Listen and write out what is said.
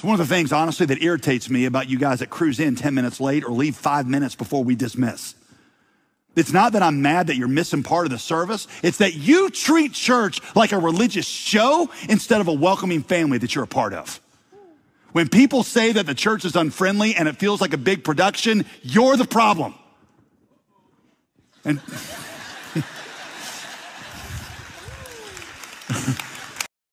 It's one of the things, honestly, that irritates me about you guys that cruise in 10 minutes late or leave five minutes before we dismiss. It's not that I'm mad that you're missing part of the service. It's that you treat church like a religious show instead of a welcoming family that you're a part of. When people say that the church is unfriendly and it feels like a big production, you're the problem. And